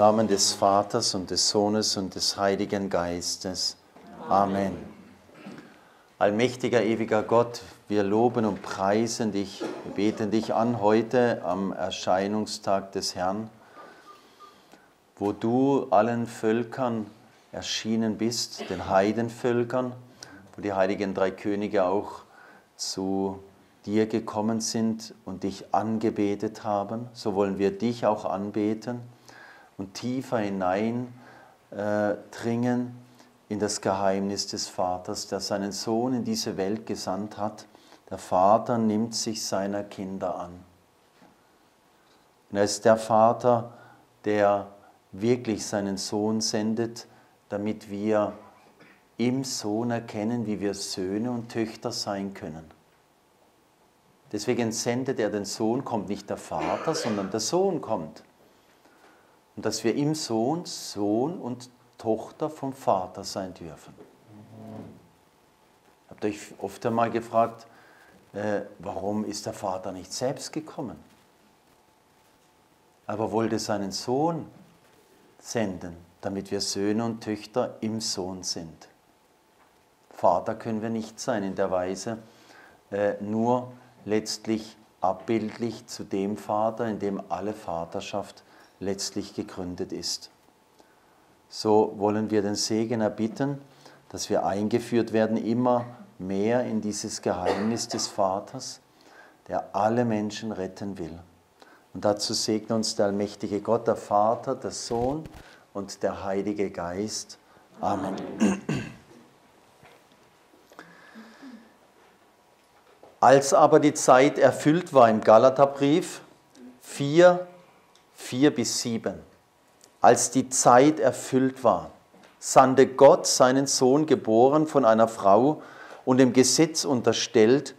Namen des Vaters und des Sohnes und des Heiligen Geistes. Amen. Allmächtiger, ewiger Gott, wir loben und preisen dich, wir beten dich an heute am Erscheinungstag des Herrn, wo du allen Völkern erschienen bist, den Heidenvölkern, wo die heiligen drei Könige auch zu dir gekommen sind und dich angebetet haben. So wollen wir dich auch anbeten und tiefer hinein äh, dringen in das Geheimnis des Vaters, der seinen Sohn in diese Welt gesandt hat. Der Vater nimmt sich seiner Kinder an. Und er ist der Vater, der wirklich seinen Sohn sendet, damit wir im Sohn erkennen, wie wir Söhne und Töchter sein können. Deswegen sendet er den Sohn, kommt nicht der Vater, sondern der Sohn kommt. Und dass wir im Sohn Sohn und Tochter vom Vater sein dürfen. Habt euch oft einmal gefragt, äh, warum ist der Vater nicht selbst gekommen? Aber wollte seinen Sohn senden, damit wir Söhne und Töchter im Sohn sind. Vater können wir nicht sein in der Weise, äh, nur letztlich abbildlich zu dem Vater, in dem alle Vaterschaft letztlich gegründet ist. So wollen wir den Segen erbitten, dass wir eingeführt werden immer mehr in dieses Geheimnis des Vaters, der alle Menschen retten will. Und dazu segne uns der allmächtige Gott, der Vater, der Sohn und der Heilige Geist. Amen. Als aber die Zeit erfüllt war im Galaterbrief 4, 4 bis 7, als die Zeit erfüllt war, sandte Gott seinen Sohn geboren von einer Frau und dem Gesetz unterstellt,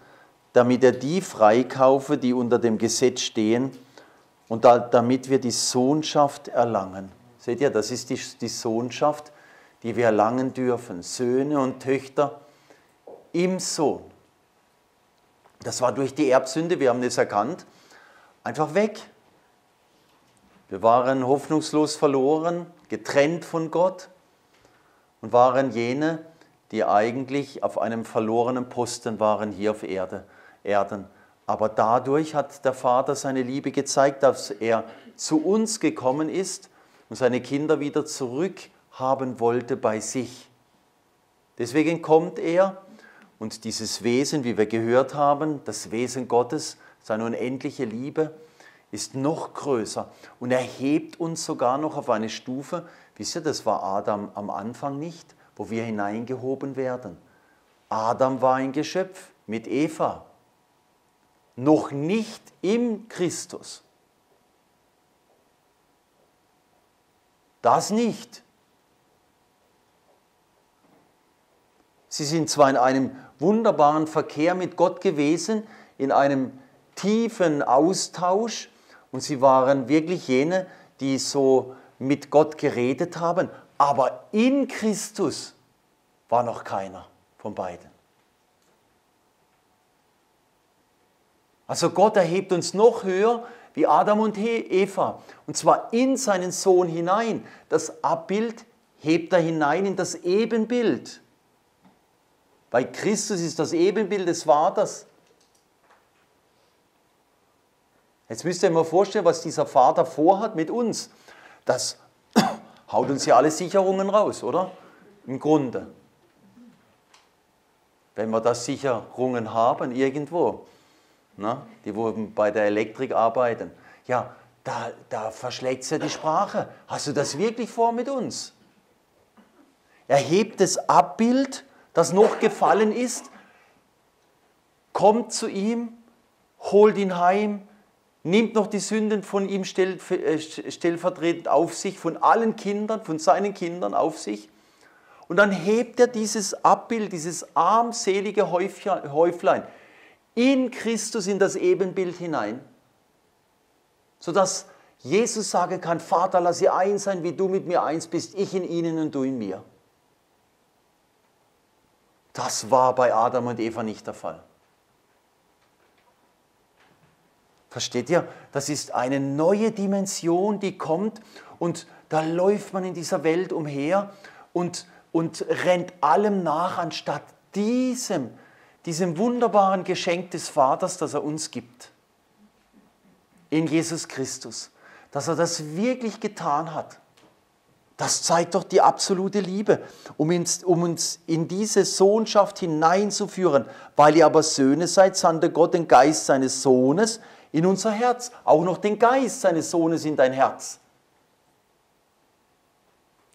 damit er die freikaufe, die unter dem Gesetz stehen, und damit wir die Sohnschaft erlangen. Seht ihr, das ist die, die Sohnschaft, die wir erlangen dürfen. Söhne und Töchter im Sohn. Das war durch die Erbsünde, wir haben es erkannt, einfach weg. Wir waren hoffnungslos verloren, getrennt von Gott und waren jene, die eigentlich auf einem verlorenen Posten waren hier auf Erde, Erden. Aber dadurch hat der Vater seine Liebe gezeigt, dass er zu uns gekommen ist und seine Kinder wieder zurückhaben wollte bei sich. Deswegen kommt er und dieses Wesen, wie wir gehört haben, das Wesen Gottes, seine unendliche Liebe, ist noch größer und erhebt uns sogar noch auf eine Stufe. Wisst ihr, das war Adam am Anfang nicht, wo wir hineingehoben werden. Adam war ein Geschöpf mit Eva, noch nicht im Christus. Das nicht. Sie sind zwar in einem wunderbaren Verkehr mit Gott gewesen, in einem tiefen Austausch und sie waren wirklich jene, die so mit Gott geredet haben, aber in Christus war noch keiner von beiden. Also Gott erhebt uns noch höher wie Adam und Eva und zwar in seinen Sohn hinein. Das Abbild hebt er hinein in das Ebenbild. Weil Christus ist das Ebenbild des Vaters. Jetzt müsst ihr euch mal vorstellen, was dieser Vater vorhat mit uns. Das haut uns ja alle Sicherungen raus, oder? Im Grunde. Wenn wir da Sicherungen haben irgendwo, na, ne? die wurden bei der Elektrik arbeiten, ja, da, da verschlägt es ja die Sprache. Hast du das wirklich vor mit uns? Er hebt das Abbild das noch gefallen ist, kommt zu ihm, holt ihn heim, nimmt noch die Sünden von ihm äh, stellvertretend auf sich, von allen Kindern, von seinen Kindern auf sich. Und dann hebt er dieses Abbild, dieses armselige Häuflein in Christus in das Ebenbild hinein, sodass Jesus sagen kann, Vater, lass sie eins sein, wie du mit mir eins bist, ich in ihnen und du in mir. Das war bei Adam und Eva nicht der Fall. Versteht ihr? Das ist eine neue Dimension, die kommt und da läuft man in dieser Welt umher und, und rennt allem nach, anstatt diesem, diesem wunderbaren Geschenk des Vaters, das er uns gibt. In Jesus Christus. Dass er das wirklich getan hat. Das zeigt doch die absolute Liebe, um uns, um uns in diese Sohnschaft hineinzuführen. Weil ihr aber Söhne seid, sandte Gott den Geist seines Sohnes in unser Herz. Auch noch den Geist seines Sohnes in dein Herz.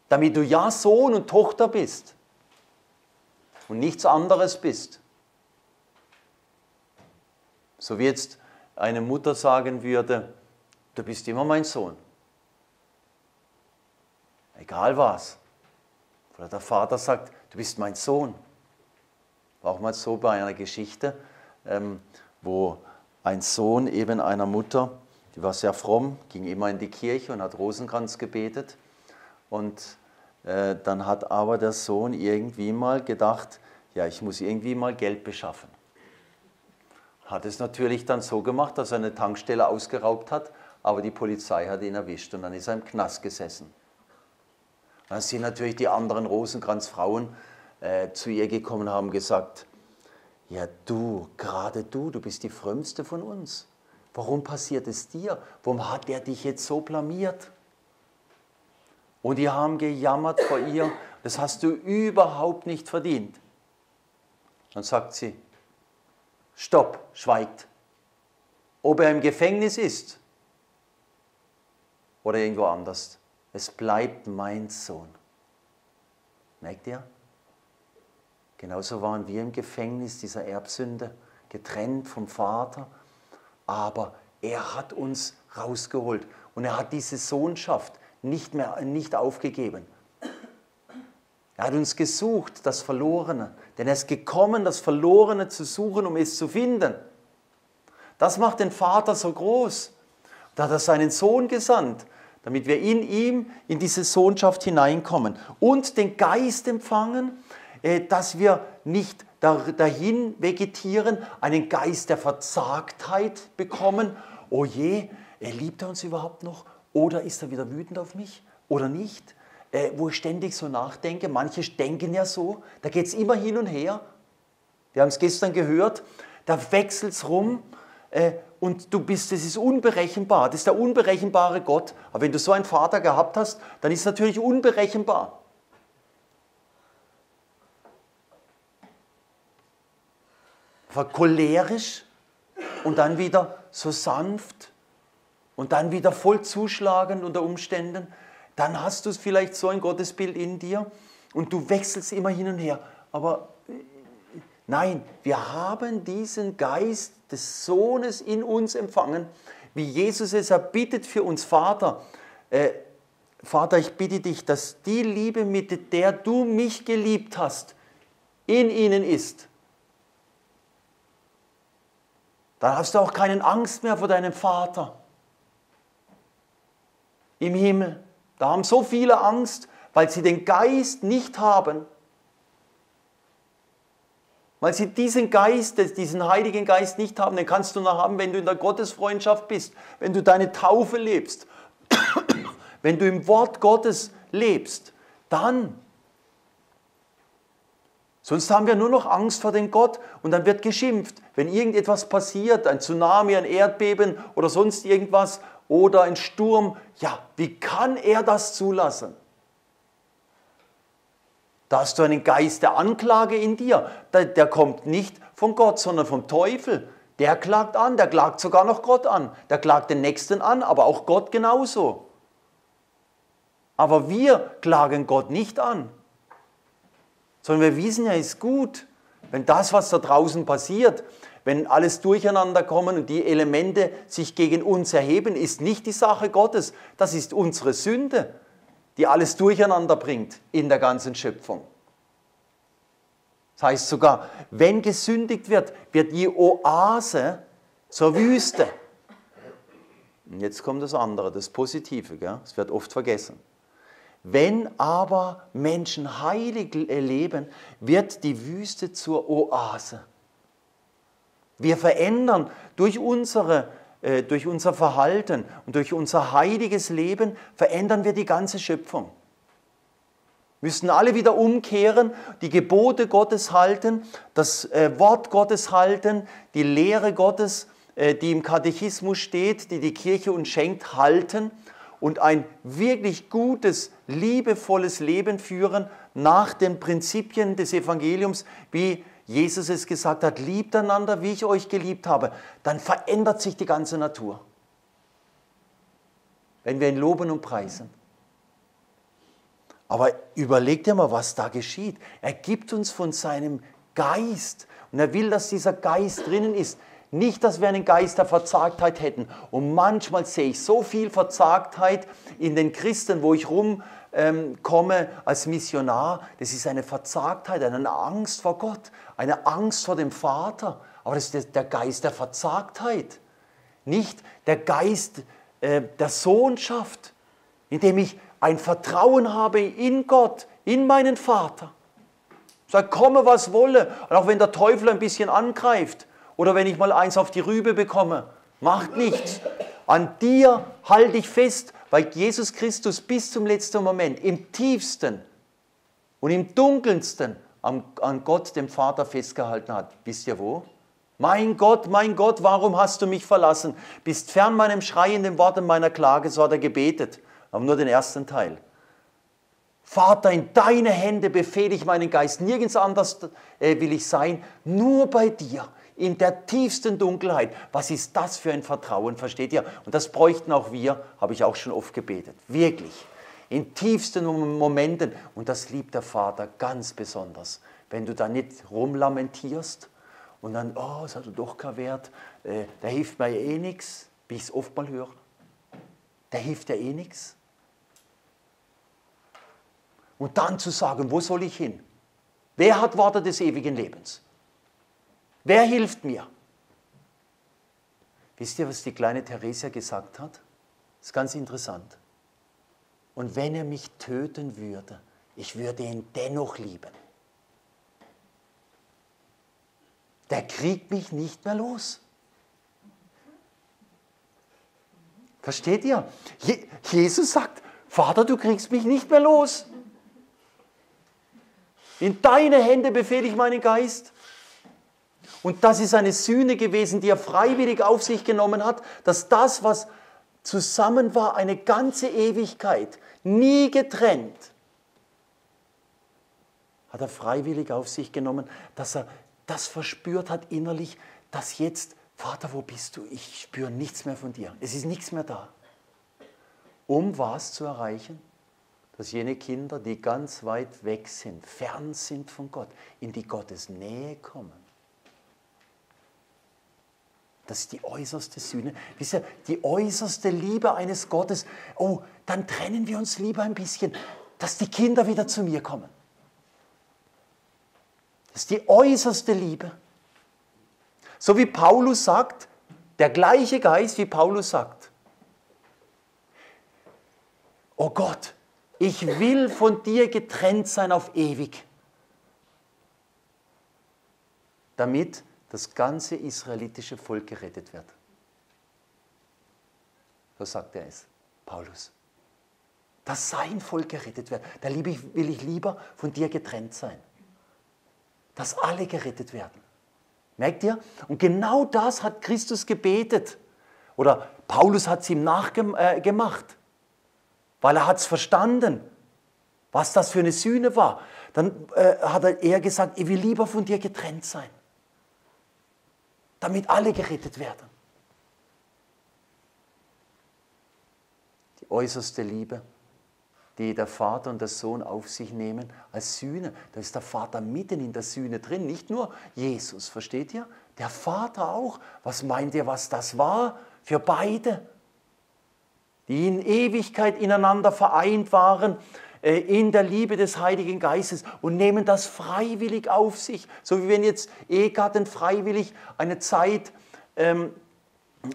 Damit du ja Sohn und Tochter bist und nichts anderes bist. So wie jetzt eine Mutter sagen würde, du bist immer mein Sohn. Egal was. Oder der Vater sagt, du bist mein Sohn. War auch mal so bei einer Geschichte, ähm, wo ein Sohn eben einer Mutter, die war sehr fromm, ging immer in die Kirche und hat Rosenkranz gebetet. Und äh, dann hat aber der Sohn irgendwie mal gedacht, ja, ich muss irgendwie mal Geld beschaffen. Hat es natürlich dann so gemacht, dass er eine Tankstelle ausgeraubt hat, aber die Polizei hat ihn erwischt und dann ist er im Knast gesessen. Dann sind natürlich die anderen Rosenkranzfrauen äh, zu ihr gekommen und haben gesagt, ja du, gerade du, du bist die frömmste von uns. Warum passiert es dir? Warum hat er dich jetzt so blamiert? Und die haben gejammert vor ihr, das hast du überhaupt nicht verdient. Dann sagt sie, stopp, schweigt. Ob er im Gefängnis ist oder irgendwo anders es bleibt mein Sohn. Merkt ihr? Genauso waren wir im Gefängnis dieser Erbsünde, getrennt vom Vater, aber er hat uns rausgeholt und er hat diese Sohnschaft nicht mehr nicht aufgegeben. Er hat uns gesucht, das Verlorene, denn er ist gekommen, das Verlorene zu suchen, um es zu finden. Das macht den Vater so groß. Da hat er seinen Sohn gesandt, damit wir in ihm in diese Sohnschaft hineinkommen und den Geist empfangen, dass wir nicht dahin vegetieren, einen Geist der Verzagtheit bekommen. Oh je, liebt er uns überhaupt noch? Oder ist er wieder wütend auf mich? Oder nicht? Äh, wo ich ständig so nachdenke. Manche denken ja so, da geht es immer hin und her. Wir haben es gestern gehört, da wechselt es rum äh, und du bist, das ist unberechenbar, das ist der unberechenbare Gott. Aber wenn du so einen Vater gehabt hast, dann ist es natürlich unberechenbar. War cholerisch und dann wieder so sanft und dann wieder voll zuschlagend unter Umständen. Dann hast du vielleicht so ein Gottesbild in dir und du wechselst immer hin und her. Aber Nein, wir haben diesen Geist des Sohnes in uns empfangen, wie Jesus es erbittet für uns, Vater. Äh, Vater, ich bitte dich, dass die Liebe, mit der du mich geliebt hast, in ihnen ist. Dann hast du auch keine Angst mehr vor deinem Vater im Himmel. Da haben so viele Angst, weil sie den Geist nicht haben weil sie diesen Geist, diesen Heiligen Geist nicht haben, den kannst du noch haben, wenn du in der Gottesfreundschaft bist, wenn du deine Taufe lebst, wenn du im Wort Gottes lebst, dann. Sonst haben wir nur noch Angst vor dem Gott und dann wird geschimpft. Wenn irgendetwas passiert, ein Tsunami, ein Erdbeben oder sonst irgendwas oder ein Sturm, ja, wie kann er das zulassen? Da hast du einen Geist der Anklage in dir. Der, der, kommt nicht von Gott, sondern vom Teufel. Der klagt an, der klagt sogar noch Gott an. Der klagt den Nächsten an, aber auch Gott genauso. Aber wir klagen Gott nicht an, sondern wir wissen ja, es ist gut, wenn das, was da draußen passiert, wenn alles durcheinander kommen und die Elemente sich gegen uns erheben, ist nicht die Sache Gottes, das ist unsere Sünde die alles durcheinander bringt in der ganzen Schöpfung. Das heißt sogar, wenn gesündigt wird, wird die Oase zur Wüste. Und jetzt kommt das andere, das Positive, gell? das wird oft vergessen. Wenn aber Menschen heilig leben, wird die Wüste zur Oase. Wir verändern durch unsere äh, durch unser Verhalten und durch unser heiliges Leben verändern wir die ganze Schöpfung. Müssen alle wieder umkehren, die Gebote Gottes halten, das äh, Wort Gottes halten, die Lehre Gottes, äh, die im Katechismus steht, die die Kirche uns schenkt, halten und ein wirklich gutes, liebevolles Leben führen nach den Prinzipien des Evangeliums, wie Jesus es gesagt hat, liebt einander, wie ich euch geliebt habe, dann verändert sich die ganze Natur. Wenn wir ihn loben und preisen. Aber überleg dir mal, was da geschieht. Er gibt uns von seinem Geist und er will, dass dieser Geist drinnen ist. Nicht, dass wir einen Geist der Verzagtheit hätten. Und manchmal sehe ich so viel Verzagtheit in den Christen, wo ich rumkomme ähm, als Missionar. Das ist eine Verzagtheit, eine Angst vor Gott, eine Angst vor dem Vater. Aber das ist der Geist der Verzagtheit. Nicht der Geist äh, der Sohnschaft, indem ich ein Vertrauen habe in Gott, in meinen Vater. Sag, komme was wolle. Und auch wenn der Teufel ein bisschen angreift, oder wenn ich mal eins auf die Rübe bekomme. Macht nichts. An dir halte ich fest, weil Jesus Christus bis zum letzten Moment im tiefsten und im dunkelsten an, Gott, dem Vater, festgehalten hat. Wisst ihr wo? Mein Gott, mein Gott, warum hast du mich verlassen? Bist fern meinem schreienden Wort und meiner Klage, so hat er gebetet. Aber nur den ersten Teil. Vater, in deine Hände befehle ich meinen Geist. Nirgends anders äh, will ich sein, nur bei dir in der tiefsten Dunkelheit. Was ist das für ein Vertrauen, versteht ihr? Und das bräuchten auch wir, habe ich auch schon oft gebetet. Wirklich. In tiefsten Momenten. Und das liebt der Vater ganz besonders. Wenn du da nicht rumlamentierst und dann, oh, es hat doch keinen Wert, äh, der hilft mir eh nichts, wie ich es oft mal höre. Der hilft ja eh nichts. Und dann zu sagen, wo soll ich hin? Wer hat Worte des ewigen Lebens? Wer hilft mir? Wisst ihr, was die kleine Theresia gesagt hat? Das ist ganz interessant. Und wenn er mich töten würde, ich würde ihn dennoch lieben. Der kriegt mich nicht mehr los. Versteht ihr? Jesus sagt, Vater, du kriegst mich nicht mehr los. In deine Hände befehle ich meinen Geist. Und das ist eine Sühne gewesen, die er freiwillig auf sich genommen hat, dass das, was zusammen war, eine ganze Ewigkeit, nie getrennt, hat er freiwillig auf sich genommen, dass er das verspürt hat innerlich, dass jetzt, Vater, wo bist du? Ich spüre nichts mehr von dir. Es ist nichts mehr da. Um was zu erreichen? Dass jene Kinder, die ganz weit weg sind, fern sind von Gott, in die Gottes Nähe kommen. Das ist die äußerste Sühne. Wisst ihr, die äußerste Liebe eines Gottes. Oh, dann trennen wir uns lieber ein bisschen, dass die Kinder wieder zu mir kommen. Das ist die äußerste Liebe. So wie Paulus sagt, der gleiche Geist, wie Paulus sagt. Oh Gott, ich will von dir getrennt sein auf ewig, damit das ganze israelitische Volk gerettet wird. So sagt er es, Paulus. Dass sein Volk gerettet wird. Da will ich lieber von dir getrennt sein. Dass alle gerettet werden. Merkt ihr? Und genau das hat Christus gebetet. Oder Paulus hat es ihm nachgemacht. Äh, weil er hat es verstanden, was das für eine Sühne war. Dann äh, hat er eher gesagt, ich will lieber von dir getrennt sein damit alle gerettet werden. Die äußerste Liebe, die der Vater und der Sohn auf sich nehmen als Sühne. Da ist der Vater mitten in der Sühne drin, nicht nur Jesus, versteht ihr? Der Vater auch. Was meint ihr, was das war für beide? Die in Ewigkeit ineinander vereint waren in der Liebe des Heiligen Geistes und nehmen das freiwillig auf sich. So wie wenn jetzt Ehegatten freiwillig eine Zeit ähm,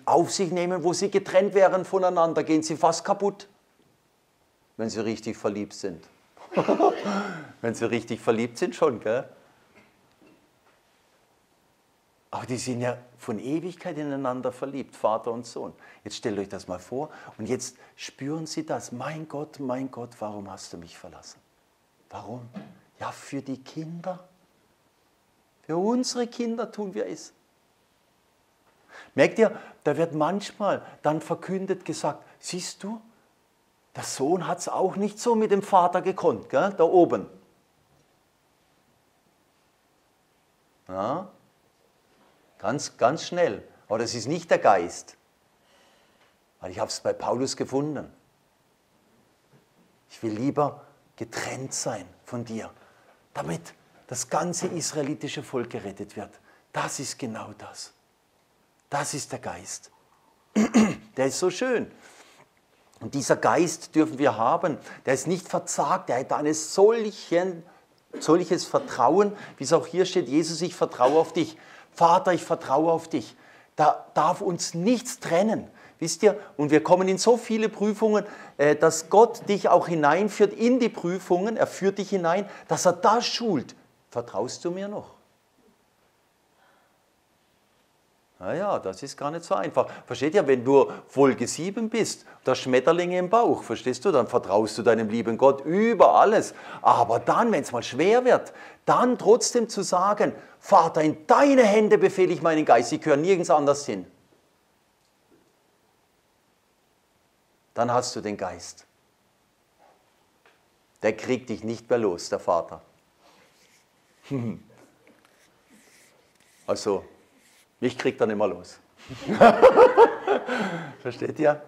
auf sich nehmen, wo sie getrennt wären voneinander, gehen sie fast kaputt, wenn sie richtig verliebt sind. wenn sie richtig verliebt sind, schon, gell? Aber die sind ja von Ewigkeit ineinander verliebt, Vater und Sohn. Jetzt stellt euch das mal vor und jetzt spüren sie das. Mein Gott, mein Gott, warum hast du mich verlassen? Warum? Ja, für die Kinder. Für unsere Kinder tun wir es. Merkt ihr, da wird manchmal dann verkündet gesagt, siehst du, der Sohn hat es auch nicht so mit dem Vater gekonnt, gell? da oben. Ja? Ganz, ganz schnell. Aber das ist nicht der Geist. Weil ich habe es bei Paulus gefunden. Ich will lieber getrennt sein von dir, damit das ganze israelitische Volk gerettet wird. Das ist genau das. Das ist der Geist. Der ist so schön. Und dieser Geist dürfen wir haben. Der ist nicht verzagt. Der hat solchen, solches Vertrauen, wie es auch hier steht, Jesus, ich vertraue auf dich. Vater, ich vertraue auf dich. Da darf uns nichts trennen. Wisst ihr, und wir kommen in so viele Prüfungen, äh, dass Gott dich auch hineinführt in die Prüfungen, er führt dich hinein, dass er das schult. Vertraust du mir noch? Naja, das ist gar nicht so einfach. Versteht ihr, wenn du Folge 7 bist, der Schmetterlinge im Bauch, verstehst du, dann vertraust du deinem lieben Gott über alles. Aber dann, wenn es mal schwer wird, dann trotzdem zu sagen, Vater, in deine Hände befehle ich meinen Geist, ich gehöre nirgends anders hin. Dann hast du den Geist. Der kriegt dich nicht mehr los, der Vater. Also, mich kriegt er nicht mehr los. Versteht ihr?